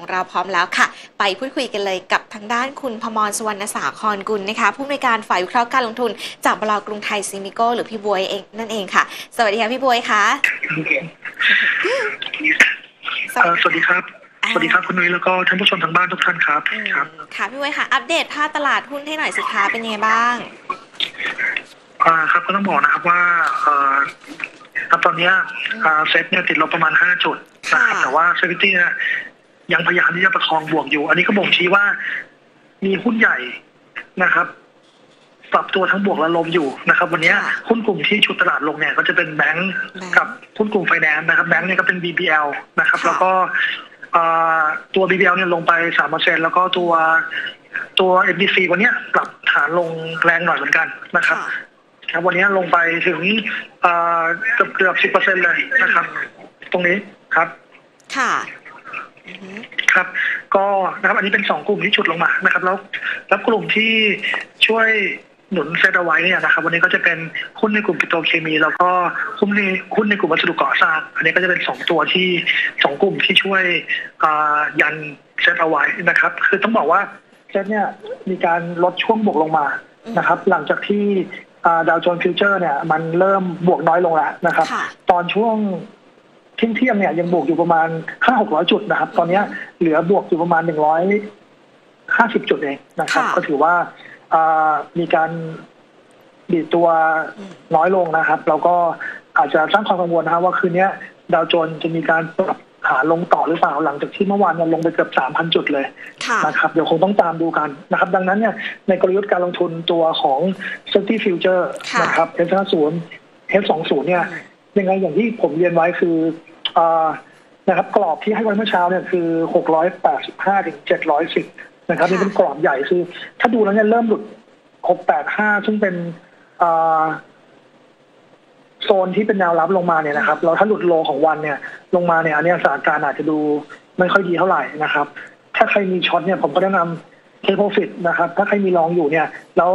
ของเราพร้อมแล้วค่ะ ไปพูดคุยกันเลยกับทางด้านคุณพมรสุวรรณสาครกุลนะคะ ผู้อำนวยการฝ่ายวิเคราะห์การลงทุน จากบลกรุงไทยซีมิโก้หรือพี่บวยเองนั่นเองค่ะ สวัสดีค่ะพี่บวยค่ะเอ่อสวัสดีครับสวัสดีครับคุณนุ้ยแล้วก็ท่านผู้ชมทางบ้านทุกท่านครับอืมครับค่ะพี่บวยค่ะ อัปเดตภาพตลาดหุ้นให้หน่อยสิคะเป็นยังไงบ้างอ่าครับก็ต้องบอกนะครับว่าเอ่อครับตอนเนี้ยอ่าเซ็ตเนี่ยติดลบประมาณ 5 จุดนะครับค่ะแต่ว่า SET50เนี่ย ยังพยายามที่จะประคองบวกอยู่ อันนี้ก็บ่งชี้ว่า มีหุ้นใหญ่นะครับ ปรับตัวทั้งบวกและลบอยู่นะครับ วันเนี้ยหุ้นกลุ่มที่ฉุดตลาดลงเนี่ย ก็จะเป็นแบงก์แบงก์กับหุ้นกลุ่มไฟแนนซ์นะครับแบงก์เนี่ยก็เป็น BBL นะครับค่ะแล้วก็อ่าตัว BBL เนี่ยลงไปสามเปอร์เซ็นต์แล้วก็ตัวตัว MBC วันเนี้ยปรับฐานลงแรงหน่อยเหมือนกันนะครับค่ะครับวันนี้ลงไปถึงเอ่อเกือบเกือบสิบเปอร์เซ็นเลยนะครับ ตรงนี้ครับ ค่ะอือหือ ครับ ก็นะครับอันนี้เป็นสองกลุ่มที่ฉุดลงมานะครับ แล้วแล้วกลุ่มที่ช่วยหนุนเซตเอาไว้เนี่ยนะครับ วันนี้ก็จะเป็นหุ้นในกลุ่มปิโตรเคมี แล้วก็หุ้นในหุ้นในกลุ่มวัสดุก่อสร้าง อันนี้ก็จะเป็นสองตัวที่สองกลุ่มที่ช่วยอ่ายันเซตเอาไว้นะครับ คือต้องบอกว่าเซตเนี่ยมีการลดช่วงบวกลงมานะครับ หลังจากที่ดาวโจนส์ฟิวเจอร์เนี่ยมันเริ่มบวกน้อยลงแล้วนะครับค่ะตอนช่วง เที่ยงเที่ยงๆเนี่ยยังบวกอยู่ประมาณห้าหกร้อยจุดนะครับ ตอนเนี้ยเหลือบวกอยู่ประมาณหนึ่งร้อยห้าสิบจุดเองนะครับค่ะก็ถือว่าอ่ามีการดีดตัวอืมน้อยลงนะครับแล้วก็อาจจะสร้างความกังวลนะครับว่าคืนเนี้ยดาวโจนส์จะมีการปรับขาลงต่อหรือเปล่าหลังจากที่เมื่อวานเนี่ยลงไปเกือบสามพันจุดเลยค่ะนะครับเดี๋ยวคงต้องตามดูกันนะครับ ดังนั้นเนี่ยในกลยุทธ์การลงทุนตัวของ s e t y Future ค่ะนะครับ S50 S20 เนี่ยยังไงอย่างที่ผมเรียนไว้คืออา นะครับกรอบที่ให้ไว้เมื่อเช้าเนี่ยคือ 685 ถึง 710 นะครับค่ะนี่เป็นกรอบใหญ่คือ ถ้าดูแล้วเนี่ยเริ่มหลุด 685 ซึ่งเป็นอ่าโซนที่เป็นแนวรับลงมาเนี่ยนะครับ เราถ้าหลุดโลของวันเนี่ย ลงมาเนี่ยอันเนี้ยสถานการณ์อาจจะดูไม่ค่อยดีเท่าไหร่นะครับ ถ้าใครมีช็อตเนี่ยผมก็แนะนำเทคโปรฟิตนะครับ ถ้าใครมีลองอยู่เนี่ย แล้ว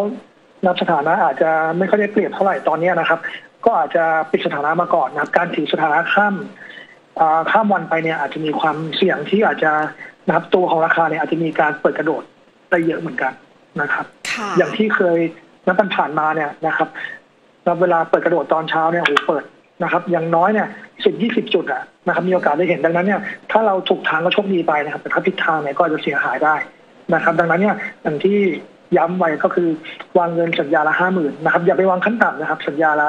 นับสถานะอาจจะไม่ค่อยได้เปรียบเท่าไหร่ตอนเนี้ยนะครับ ก็อาจจะปิดสถานะมาก่อนนะครับ การถือสถานะข้ามอ่า ข้ามวันไปเนี่ยอาจจะมีความเสี่ยงที่อาจจะนะครับตัวของราคาเนี่ยอาจจะมีการเปิดกระโดดได้เยอะเหมือนกันนะครับค่ะอย่างที่เคยนับผ่านๆมาเนี่ยนะครับนับเวลาเปิดกระโดดตอนเช้าเนี่ยโอ้โหเปิดนะครับอย่างน้อยเนี่ยสิบยี่สิบจุดอะนะครับมีโอกาสได้เห็นดังนั้นเนี่ยถ้าเราถูกทางก็โชคดีไปนะครับ แต่ถ้าผิดทางเนี่ยก็อาจจะเสียหายได้นะครับ ดังนั้นเนี่ยอย่างที่ย้ำไว้ก็คือวางเงินสัญญาละห้าหมื่นนะครับอย่าไปวางขั้นต่ำนะครับ สัญญาละ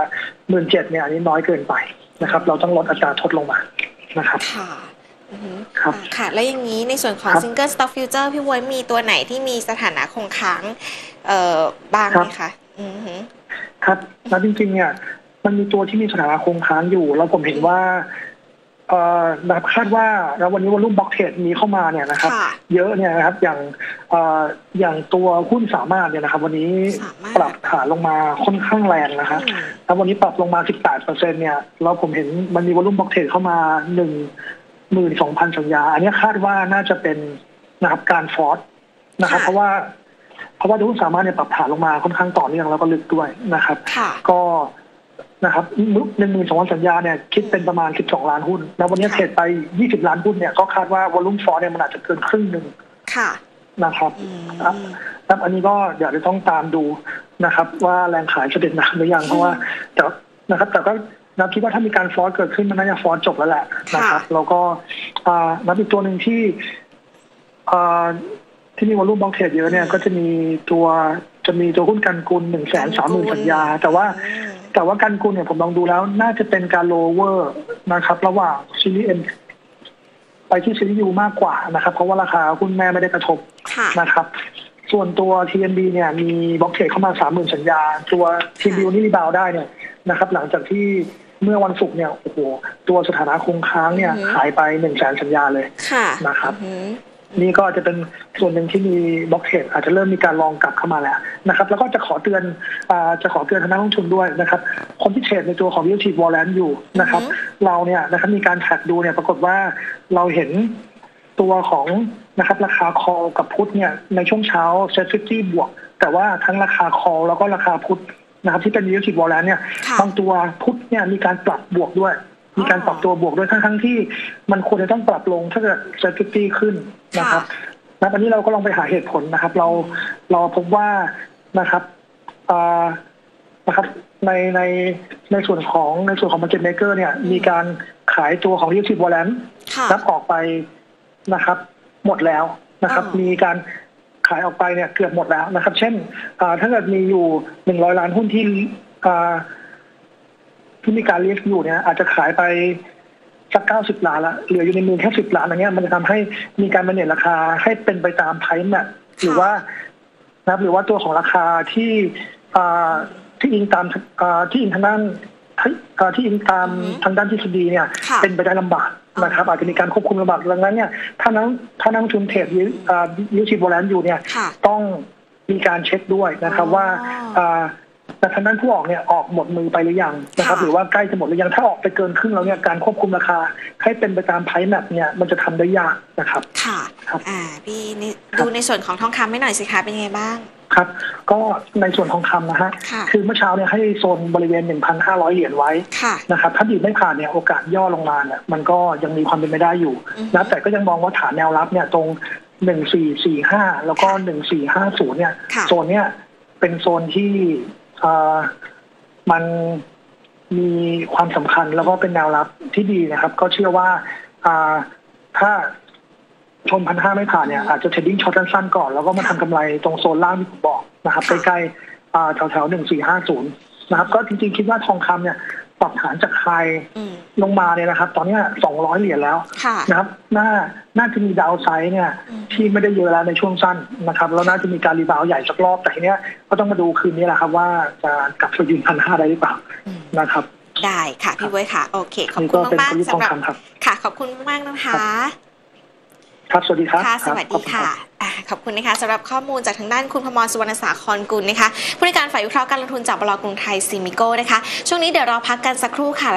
หมื่นเจ็ดเนี่ยอันนี้น้อยเกินไปนะครับ เราต้องลดอัตราทดลงมา นะครับค่ะอือหือครับอ่าค่ะแล้วอย่างนี้ในส่วนของครับ Single Stock Future พี่บวยมีตัวไหนที่มีสถานะคงค้างเอ่อบ้างไหมคะอือหือครับแล้วจริงๆเนี่ยมันมีตัวที่มีสถานะคงค้างอยู่ แล้วผมเห็นว่าเอ่อ แบบคาดว่าแล้ววันนี้วอลุ่มบล็อกเทรดมีเข้ามาเนี่ยนะครับค่ะเยอะเนี่ยนะครับอย่างเอ่ออย่างตัวหุ้นสามารถเนี่ยนะครับ วันนี้สามารถปรับขาลงมาค่อนข้างแรงนะครับอืมแล้ววันนี้ปรับลงมา 18เปอร์เซ็นเนี่ยแล้วผมเห็นมันมีวอลุ่มบล็อกเทรดเข้ามาหนึ่งหมื่นสองพันสัญญา อันนี้คาดว่าน่าจะเป็นนะครับการฟอร์สนะครับค่ะเพราะว่าเพราะว่าหุ้นสามารถเนี่ยปรับฐานลงมาค่อนข้างต่อเนื่องแล้วก็ลึกด้วยนะครับค่ะก็ นะครับหนึ่งหมื่นสองพันสัญญาเนี่ยคิดเป็นประมาณ12ล้านหุ้น แล้ววันนี้ค่ะเทรดไป20ล้านหุ้นเนี่ยก็คาดว่าวอลุ่มฟอร์เนี่ยมันอาจจะเกินครึ่งหนึ่งค่ะนะครับอืมครับครับอันนี้ก็เดี๋ยวจะต้องตามดูนะครับ ว่าแรงขายจะเด็ดหนักหรือยังเพราะว่าแต่นะครับ แต่ก็นับคิดว่าถ้ามีการฟอร์เกิดขึ้นมันน่าจะฟอร์จบแล้วแหละนะครับ แล้วก็อ่านับอีกตัวหนึ่งที่อ่าที่มี volume block trade เยอะเนี่ยก็จะมีตัวจะมีตัวหุ้นกันกุลหนึ่งแสนสามหมื่นสัญญา แต่ว่าอืม แต่ว่ากันกุลเนี่ยผมลองดูแล้ว น่าจะเป็นการโลเวอร์นะครับ ระหว่าง series M ไปที่ series U มากกว่านะครับ เพราะว่าราคาหุ้นแม่ไม่ได้กระทบค่ะนะครับ ส่วนตัว TMB เนี่ยมี block trade เข้ามาสามหมื่นสัญญา ตัว TMB นี่ rebound ได้เนี่ยนะครับ หลังจากที่เมื่อวันศุกร์เนี่ยโอ้โหตัวสถานะคงค้างเนี่ยอือฮึหายไปหนึ่งแสนสัญญาเลยค่ะนะครับอือหือ นี่ก็จะเป็นส่วนหนึ่งที่มีบล็อกเทรดอาจจะเริ่มมีการลองกลับเข้ามาแล้วนะครับแล้วก็จะขอเตือนอาจะขอเตือนทางนักลงทุนด้วยนะครับคนที่เทรดในตัวของ relative warrant อยู่นะครับอือฮึเราเนี่ยนะครับมีการแท็กดูเนี่ยปรากฏว่าเราเห็นตัวของนะครับราคา call กับพุทเนี่ยในช่วงเช้า set 50บวก แต่ว่าทั้งราคา call แล้วก็ราคาพุทนะครับที่เป็น relative warrant เนี่ยค่ะบางตัวพุทเนี่ยมีการปรับบวกด้วย มีการปรับตัวบวกด้วยทั้งทั้งๆที่ มันควรจะต้องปรับลงถ้าเกิด set 50ขึ้น นะครับณตอนนี้เราก็ลองไปหาเหตุผลนะครับ เราเราพบว่านะครับอ่านะครับในในในส่วนของในส่วนของ market maker เนี่ย มีการขายตัวของ leadership warrant ค่ะรับออกไปนะครับ หมดแล้วนะครับอ๋อมีการขายออกไปเนี่ยเกือบหมดแล้วนะครับ เช่นอ่าถ้าเกิดมีอยู่หนึ่งร้อยล้านหุ้นที่อ่าที่มีการเรียกอยู่เนี่ย อาจจะขายไป สักเก้าสิบล้านละเหลืออยู่ในมือแค่สิบล้านอย่างเงี้ยมันจะทำให้มีการมาเน็ตราคาให้เป็นไปตามไพร์แมทหรือว่านะครับหรือว่าตัวของราคาที่อ่าที่อิงตามอ่าที่อิงทางด้านที่อ่าที่อิงตามอือฮึทางด้านทฤษฎีเนี่ยค่ะเป็นไปได้ลำบากนะครับ อาจจะมีการควบคุมลำบากดังนั้นเนี่ยถ้านักถ้านักลงทุน trade ยูชิโบแลนอยู่เนี่ยค่ะต้องมีการเช็คด้วยนะครับอ๋อว่าอ่า แต่ทางด้านผู้ออกเนี่ยออกหมดมือไปหรือยังนะครับค่ะหรือว่าใกล้จะหมดหรือยังถ้าออกไปเกินครึ่งแล้วเนี่ยการควบคุมราคา ให้เป็นไปตาม price map เนี่ยมันจะทำได้ยากนะครับ ค่ะครับอ่าพี่นี่ครับดูในส่วนของทองคำให้หน่อยสิคะเป็นยังไงบ้างครับก็ในส่วนของคำนะฮะค่ะคือเมื่อเช้าเนี่ยให้โซนบริเวณ 1,500 เหรียญไว้ค่ะนะครับถ้าดีดไม่ผ่านเนี่ยโอกาสย่อลงมาเนี่ยมันก็ยังมีความเป็นไปได้อยู่อือฮึนะแต่ก็ยังมองว่าฐานแนวรับเนี่ยตรงหนึ่งสี่สี่ห้าแล้วก็หนึ่งสี่ห้าศูนย์เนี่ยค่ะโซนเนี่ยเป็นโซนที่อ่า มันมีความสำคัญแล้วก็เป็นแนวรับที่ดีนะครับ ก็เชื่อว่าอ่าถ้าชนพันห้าไม่ผ่านเนี่ยอาจจะ trading short สั้นๆก่อน แล้วก็มาทำกำไรตรงโซนล่างที่ผมบอกนะครับค่ะใกล้ๆอ่าแถวๆหนึ่งสี่ห้าศูนย์นะครับ ก็จริงๆคิดว่าทองคำเนี่ยปรับฐานจาก high อืมลงมาเนี่ยนะครับ ตอนเนี้สองร้อยเหรียญแล้วค่ะนะครับ น่าน่าจะมี downside เนี่ยอืม ที่ไม่ได้เยอะแล้วในช่วงสั้นนะครับแล้วน่าจะมีการ rebound ใหญ่สักรอบแต่ทีเนี้ยก็ต้องมาดูคืนนี้แหละครับว่าจะกลับไปยืนพันห้าได้หรือเปล่าอืมนะครับ ได้ค่ะพี่บวยค่ะ โอเค ขอบนี่คุก็ณเป็นมากกลยุทธ์ๆทองสำหรับคำครับค่ะ ขอบคุณมากๆนะคะ ครับสวัสดีครับค่ะสรับวัสขอดีบณค่ะรับอะขอบคุณนะคะสำหรับข้อมูลจากทางด้านคุณพมรสุวรรณสาครกุลนะคะผู้ในวยการฝ่ายวิเคราะห์การลงทุนจากบลกรุงไทยซีมิโก้นะคะช่วงนี้เดี๋ยวเราพักกันสักครู่ค่ะ